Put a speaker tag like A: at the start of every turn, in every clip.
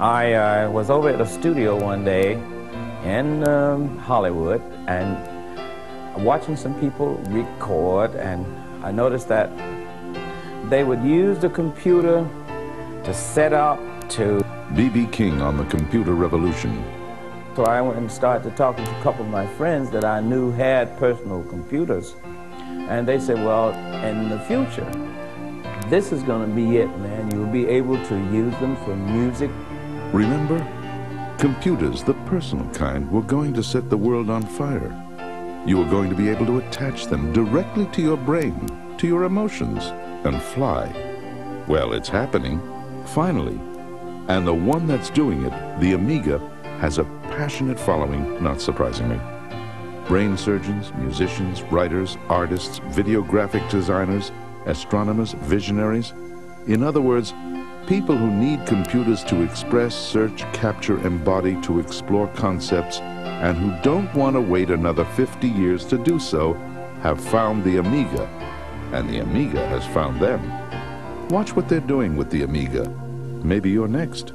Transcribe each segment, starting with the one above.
A: I uh, was over at a studio one day in um, Hollywood and watching some people record, and I noticed that they would use the computer to set up to.
B: B.B. King on the computer revolution.
A: So I went and started talking to a couple of my friends that I knew had personal computers. And they said, well, in the future, this is going to be it, man. You'll be able to use them for music.
B: Remember? Computers, the personal kind, were going to set the world on fire. You were going to be able to attach them directly to your brain, to your emotions, and fly. Well, it's happening. Finally. And the one that's doing it, the Amiga, has a passionate following, not surprisingly. Brain surgeons, musicians, writers, artists, videographic designers, astronomers, visionaries. In other words, people who need computers to express, search, capture, embody, to explore concepts, and who don't want to wait another 50 years to do so, have found the Amiga, and the Amiga has found them. Watch what they're doing with the Amiga. Maybe you're next.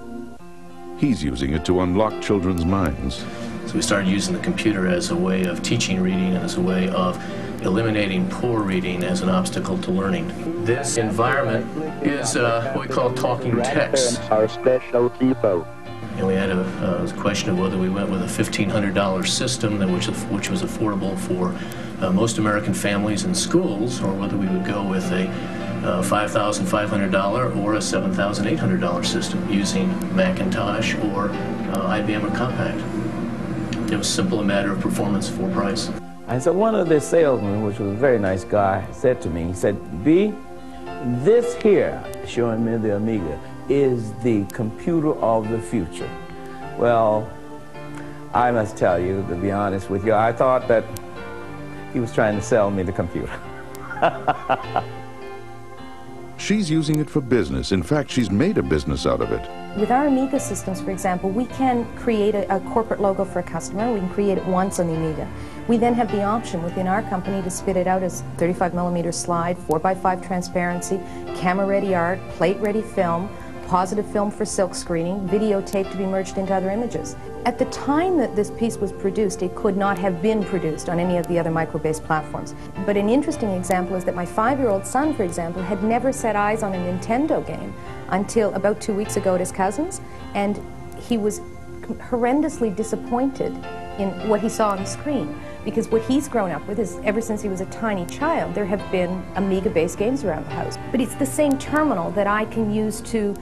B: He's using it to unlock children's minds.
C: So we started using the computer as a way of teaching reading and as a way of eliminating poor reading as an obstacle to learning. This environment is uh, what we call talking text.
D: Our special depot.
C: And we had a, question of whether we went with a $1,500 system that which, which was affordable for uh, most American families and schools, or whether we would go with a uh, $5,500 or a $7,800 system using Macintosh or uh, IBM or Compaq. It was simple a matter of performance for price.
A: And so one of the salesmen, which was a very nice guy, said to me, he said, B, this here, showing me the Amiga, is the computer of the future. Well, I must tell you, to be honest with you, I thought that he was trying to sell me the computer.
B: She's using it for business. In fact, she's made a business out of it.
E: With our Amiga systems, for example, we can create a, a, corporate logo for a customer. We can create it once on the Amiga. We then have the option within our company to spit it out as 35 millimeter slide, 4x5 transparency, camera ready art, plate ready film, positive film for silk screening, videotape to be merged into other images. At the time that this piece was produced, it could not have been produced on any of the other micro-based platforms. But an interesting example is that my five-year-old son, for example, had never set eyes on a Nintendo game until about two weeks ago at his cousin's, and he was horrendously disappointed in what he saw on the screen because what he's grown up with is ever since he was a tiny child there have been amiga based games around the house but it's the same terminal that i can use to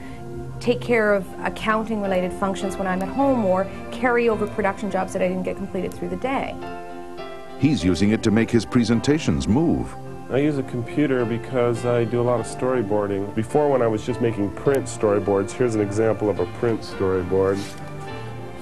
E: take care of accounting related functions when I'm at home or carry over production jobs that I didn't get completed through the day.
B: He's using it to make his presentations move.
F: I use a computer because I do a lot of storyboarding. Before when I was just making print storyboards, here's an example of a print storyboard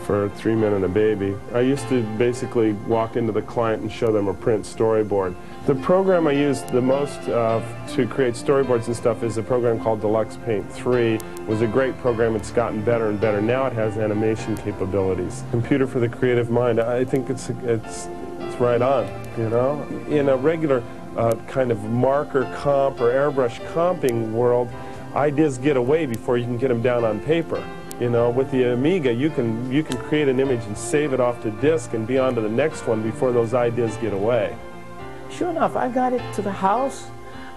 F: for Three Men and a Baby. I used to basically walk into the client and show them a print storyboard. The program I use the most uh, to create storyboards and stuff is a program called Deluxe Paint 3. It was a great program. It's gotten better and better. Now it has animation capabilities. Computer for the creative mind. I think it's it's it's right on. You know, in a regular uh, kind of marker comp or airbrush comping world, ideas get away before you can get them down on paper. You know, with the Amiga, you can, you can create an image and save it off to disk and be on to the next one before those ideas get away.
A: Sure enough, I got it to the house.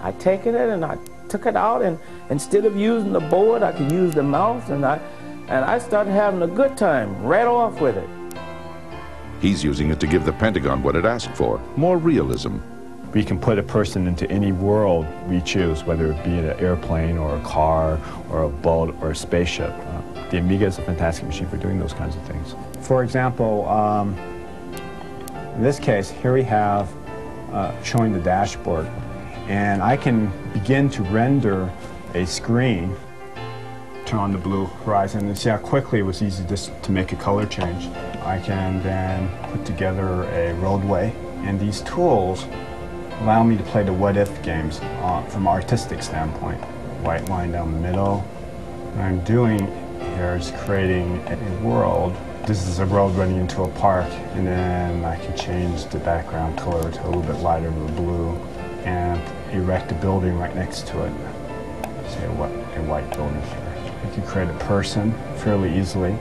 A: I taken it and I took it out and instead of using the board, I could use the mouse and I, and I started having a good time right off with it.
B: He's using it to give the Pentagon what it asked for, more realism.
G: We can put a person into any world we choose, whether it be an airplane or a car or a boat or a spaceship. Uh, the Amiga is a fantastic machine for doing those kinds of things. For example, um, in this case, here we have uh, showing the dashboard. And I can begin to render a screen, turn on the blue horizon, and see how quickly it was easy just to make a color change. I can then put together a roadway, and these tools allow me to play the what-if games uh, from an artistic standpoint. White line down the middle. What I'm doing here is creating a world. This is a road running into a park, and then I can change the background color to a little bit lighter of a blue and erect a building right next to it. Say what a white building here. You can create a person fairly easily.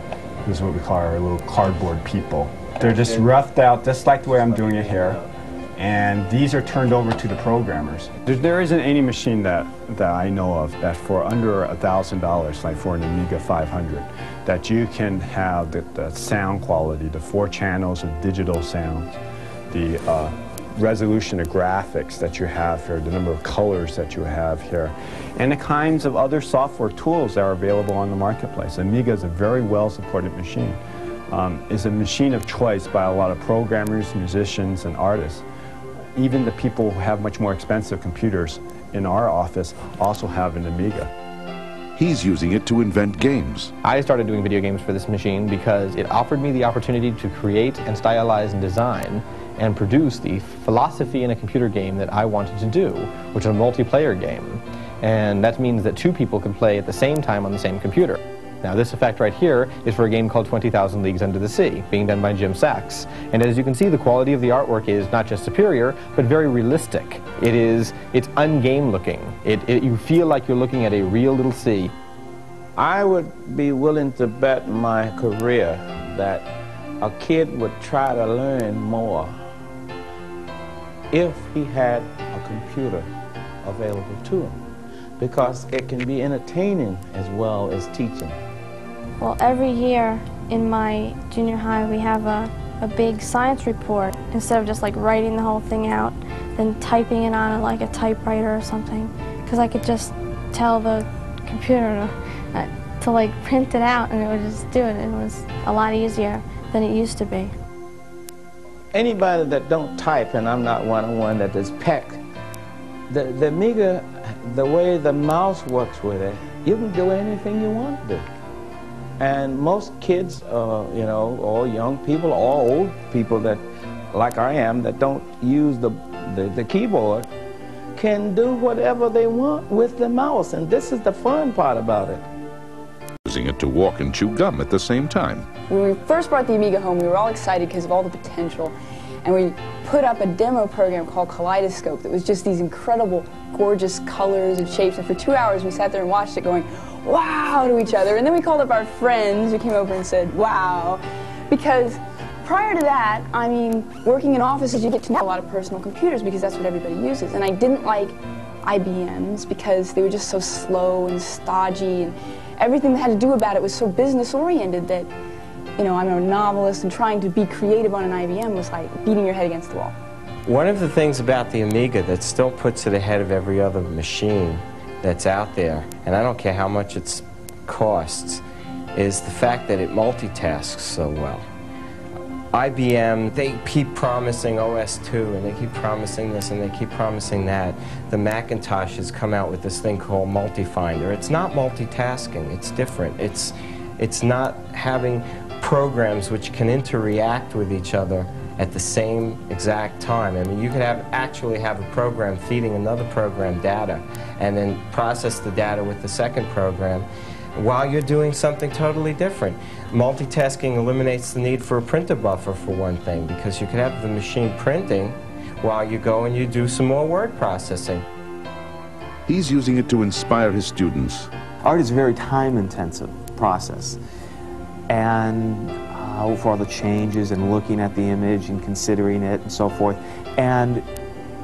G: This is what we call our little cardboard people. They're just roughed out just like the way I'm doing it here. And these are turned over to the programmers. There, there isn't any machine that, that I know of that for under $1,000, like for an Amiga 500, that you can have the, the sound quality, the four channels of digital sounds, the uh, resolution of graphics that you have here, the number of colors that you have here, and the kinds of other software tools that are available on the marketplace. Amiga is a very well-supported machine. Um, is a machine of choice by a lot of programmers, musicians, and artists. Even the people who have much more expensive computers in our office also have an Amiga.
B: He's using it to invent games.
H: I started doing video games for this machine because it offered me the opportunity to create and stylize and design and produce the philosophy in a computer game that I wanted to do, which is a multiplayer game. And that means that two people can play at the same time on the same computer. Now this effect right here is for a game called 20,000 Leagues Under the Sea, being done by Jim Sachs. And as you can see, the quality of the artwork is not just superior, but very realistic. It is, it's ungame looking. It, it, you feel like you're looking at a real little sea.
A: I would be willing to bet my career that a kid would try to learn more if he had a computer available to him because it can be entertaining as well as teaching.
I: Well, every year in my junior high we have a, a big science report instead of just like writing the whole thing out then typing it on like a typewriter or something because I could just tell the computer to, uh, to like print it out and it would just do it. It was a lot easier than it used to be
A: anybody that don't type, and I'm not one of one that is peck, the, the Amiga, the way the mouse works with it, you can do anything you want to do. And most kids, uh, you know, or young people, or old people that, like I am, that don't use the, the, the keyboard, can do whatever they want with the mouse. And this is the fun part about it.
B: Using it to walk and chew gum at the same time.
J: When we first brought the Amiga home, we were all excited because of all the potential. And we put up a demo program called Kaleidoscope that was just these incredible, gorgeous colors and shapes. And for two hours, we sat there and watched it going, wow, to each other. And then we called up our friends who came over and said, wow. Because prior to that, I mean, working in offices, you get to know a lot of personal computers because that's what everybody uses. And I didn't like IBMs because they were just so slow and stodgy and everything that had to do about it was so business oriented that you know, I'm a novelist and trying to be creative on an IBM was like beating your head against the wall.
K: One of the things about the Amiga that still puts it ahead of every other machine that's out there, and I don't care how much it costs, is the fact that it multitasks so well. IBM, they keep promising OS2 and they keep promising this and they keep promising that. The Macintosh has come out with this thing called Multifinder. It's not multitasking, it's different. It's, it's not having programs which can interact with each other at the same exact time. I mean, you could have actually have a program feeding another program data and then process the data with the second program while you're doing something totally different. Multitasking eliminates the need for a printer buffer for one thing because you could have the machine printing while you go and you do some more word processing.
B: He's using it to inspire his students.
L: Art is a very time intensive process and uh, for all the changes and looking at the image and considering it and so forth. And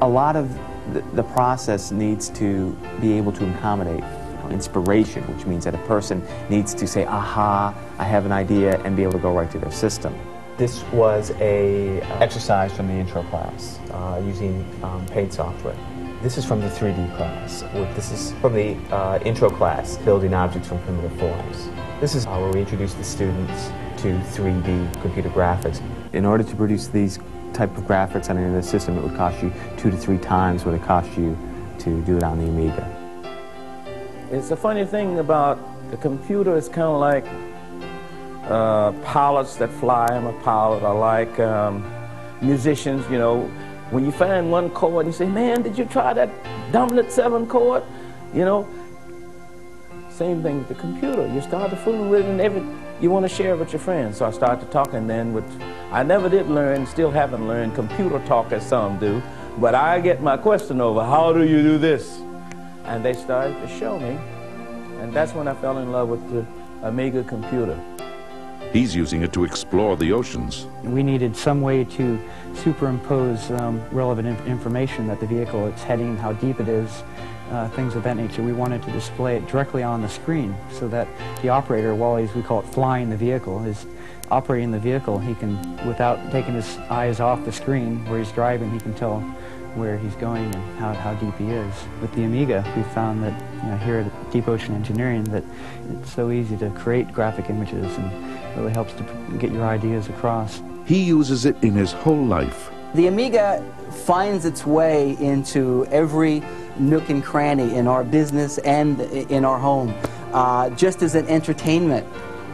L: a lot of the, the process needs to be able to accommodate you know, inspiration, which means that a person needs to say, aha, I have an idea, and be able to go right to their system.
M: This was a uh, exercise from the intro class uh, using um, paid software. This is from the 3D class. This is from the uh, intro class, building objects from primitive forms. This is where we introduce the students to 3D computer graphics.
L: In order to produce these type of graphics on any system, it would cost you two to three times what it cost you to do it on the Amiga.
A: It's a funny thing about the computer, it's kind of like uh, pilots that fly. I'm a pilot. I like um, musicians, you know. When you find one chord, you say, man, did you try that dominant 7 chord? You know, same thing with the computer. You start to fool with it and every, you want to share it with your friends. So I started talking then with, I never did learn, still haven't learned computer talk as some do, but I get my question over, how do you do this? And they started to show me And that's when I fell in love with the Amiga computer.
B: He's using it to explore the oceans.
N: We needed some way to superimpose um, relevant inf information that the vehicle is heading, how deep it is, uh, things of that nature. We wanted to display it directly on the screen so that the operator, while he's, we call it flying the vehicle, is operating the vehicle, he can, without taking his eyes off the screen where he's driving, he can tell where he's going and how, how deep he is. With the Amiga, we found that you know, here at Deep Ocean Engineering that it's so easy to create graphic images and really helps to get your ideas across.
B: He uses it in his whole life.
O: The Amiga finds its way into every nook and cranny in our business and in our home. Uh, just as an entertainment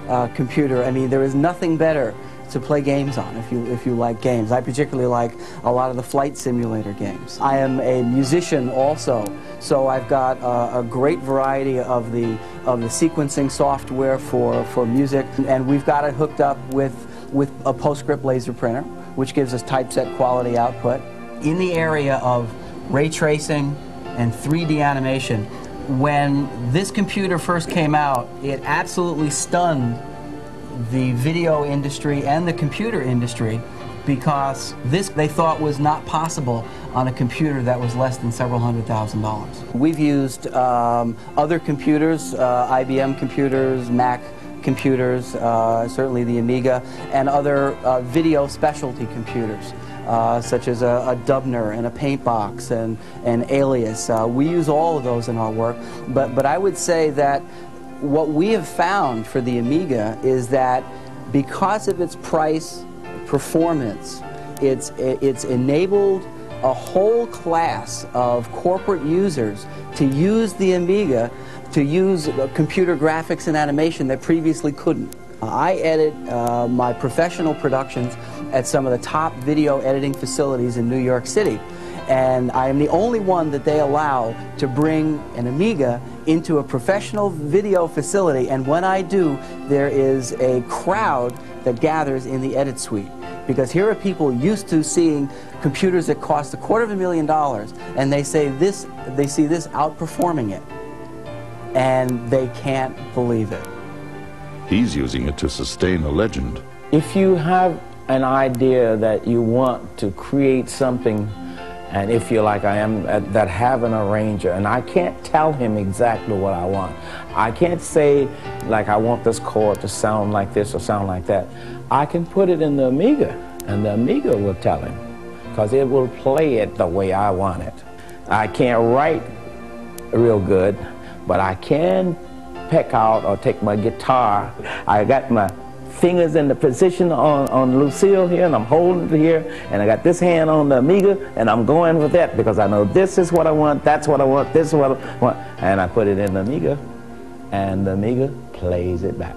O: uh, computer, I mean, there is nothing better to play games on if you, if you like games. I particularly like a lot of the flight simulator games. I am a musician also, so I've got a, a great variety of the, of the sequencing software for, for music, and we've got it hooked up with, with a PostScript laser printer, which gives us typeset quality output. In the area of ray tracing and 3D animation, when this computer first came out, it absolutely stunned the video industry and the computer industry because this they thought was not possible on a computer that was less than several hundred thousand dollars. We've used um, other computers, uh, IBM computers, Mac computers, uh, certainly the Amiga, and other uh, video specialty computers. Uh, such as a, a, Dubner and a Paintbox and an Alias. Uh, we use all of those in our work, but, but I would say that what we have found for the Amiga is that because of its price, performance, it's, it's enabled a whole class of corporate users to use the Amiga to use computer graphics and animation that previously couldn't. I edit uh, my professional productions at some of the top video editing facilities in New York City. And I am the only one that they allow to bring an Amiga into a professional video facility. And when I do, there is a crowd that gathers in the edit suite. Because here are people used to seeing computers that cost a quarter of a million dollars, and they say this, they see this outperforming it. And they can't believe it.
B: He's using it to sustain a legend.
A: If you have an idea that you want to create something and if you're like I am, uh, that have an arranger, and I can't tell him exactly what I want. I can't say, like, I want this chord to sound like this or sound like that. I can put it in the Amiga, and the Amiga will tell him, because it will play it the way I want it. I can't write real good, but I can peck out or take my guitar. I got my fingers in the position on, on Lucille here, and I'm holding it here, and I got this hand on the Amiga, and I'm going with that because I know this is what I want, that's what I want, this is what I want, and I put it in the Amiga, and the Amiga plays it back.